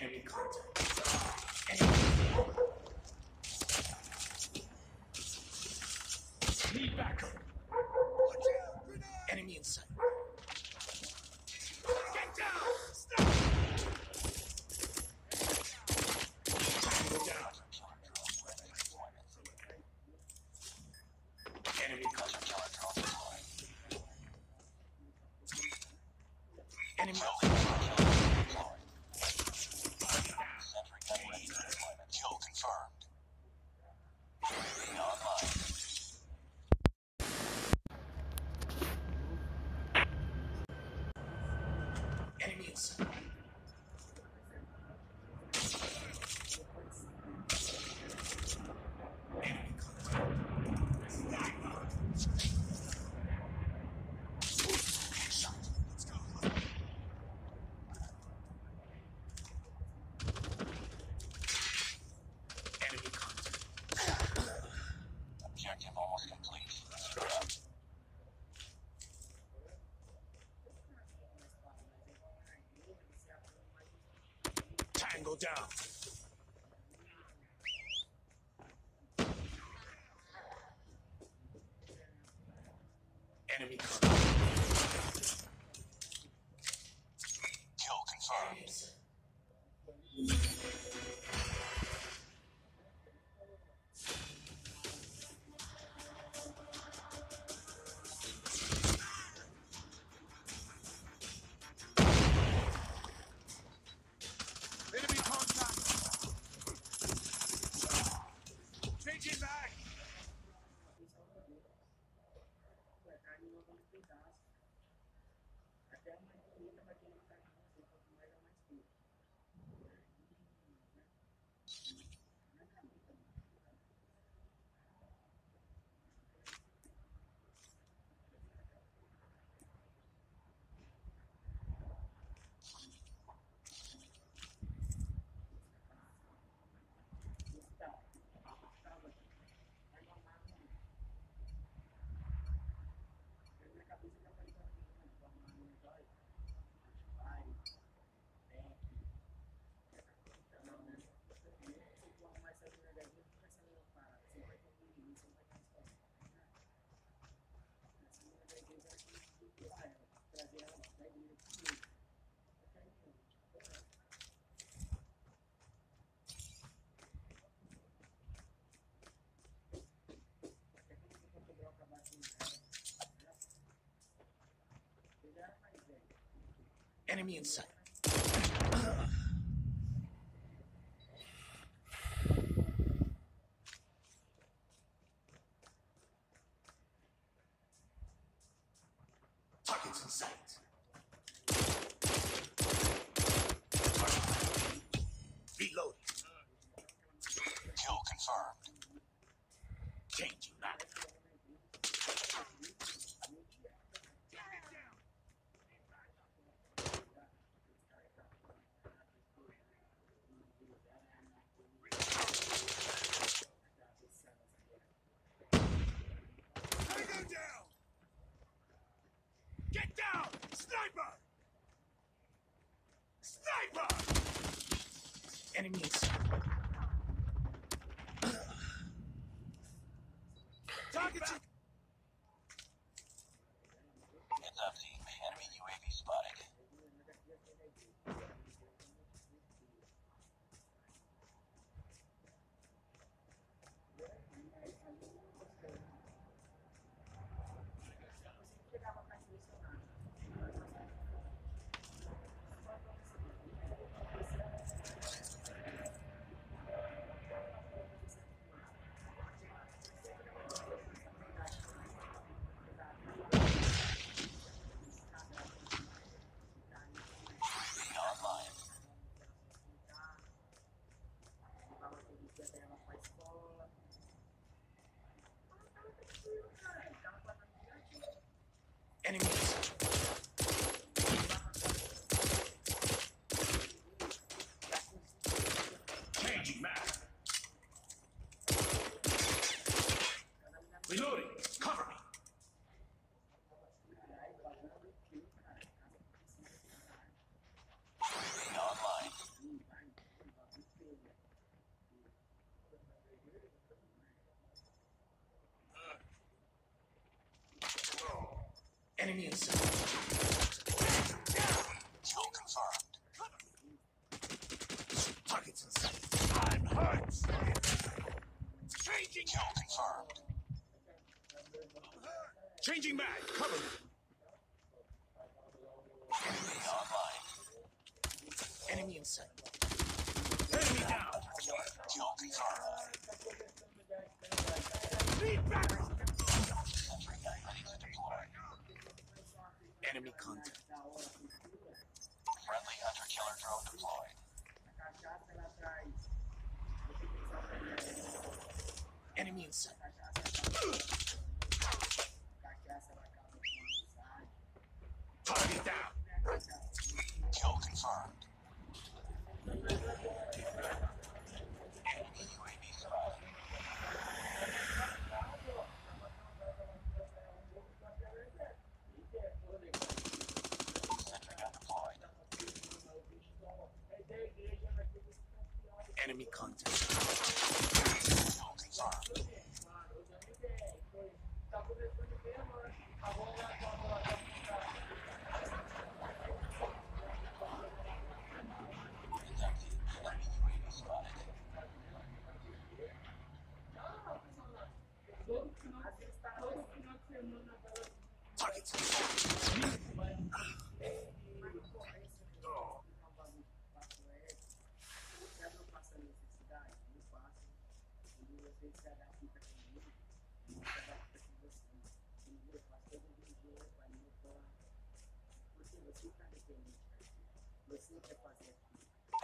Enemy contact. Enemy. Need backup. Enemy in sight. Get down! Stop! Tango down. Enemy contact. Enemy. Kill confirmed. UAV online. Enemy in sight. Enemy contact. Shot. Let's go. Enemy contact. Objective almost complete. Scrap. Tango down. Enemy contact. é uma bonita para quem não está com você, quanto mais é mais curto. Enemy in sight. Targets in sight. Reloading. Kill confirmed. Changing map. Tango down! Get down! Sniper! Sniper! Enemies. Target you. Heads up team. Enemy Enemy in sight. Kill confirmed. Targets in sight. I'm hurt. Changing. Kill confirmed. Changing mag. Cover me. Enemy online. Enemy in sight. Enemy down. Kill confirmed. Need backup. Enemy contact. Friendly hunter killer drone deployed. Enemy in sight. Target down. Kill confirmed. Enemy UAV spotted. Sentry gun deployed. Enemy contact. Kill confirmed. Conducting. Enemy UAV spotted. Targets in sight. Oh.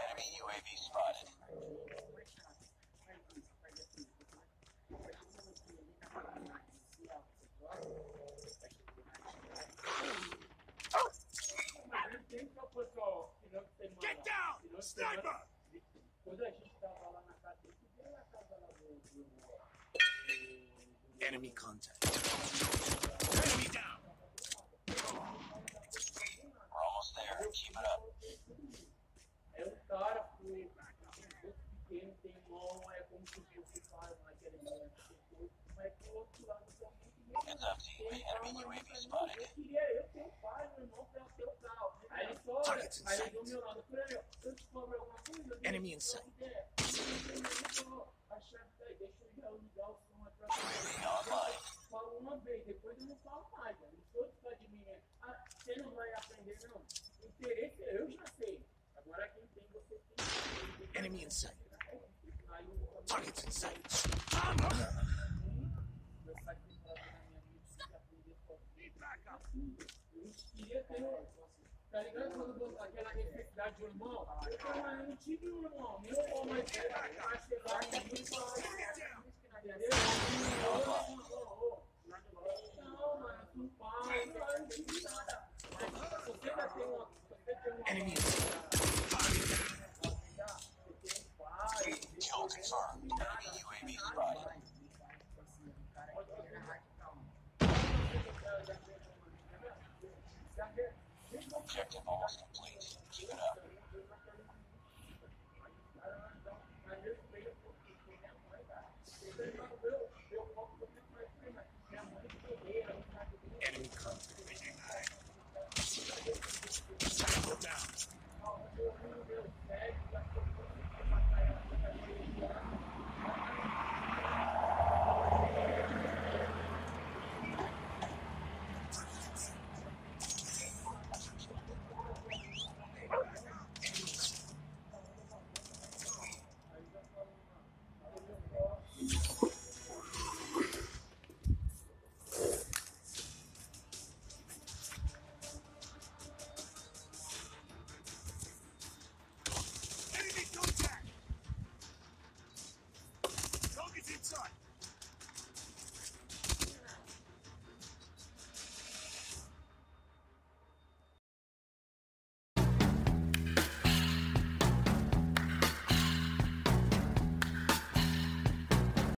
Enemy UAV spotted. Get down. Sniper. Enemy contact. Enemy down. We're almost there. Keep it up. é um cara que pouco pequeno, tem mão, é como se viu que faz naquele momento. Mas que o outro lado também. Heads up, team. Enemy UAV spotted. Eu queria, eu tenho pai, meu irmão, pra ter o carro. Aí ele só olha, Targets in aí ele sight. do meu lado, depois eu não falo mais, Todos Os outros de mim, né? ah, você não vai aprender, não. O interesse eu já sei. Agora quem tem, você tem. Enemy inside. Target inside. Eu. Hum, assim, tá ligado quando aquela necessidade de irmão? Ah, eu não tive um irmão. Meu irmão, mas eu achei lá em mim e falei, entendeu? Enemy. Kill confirmed. Objective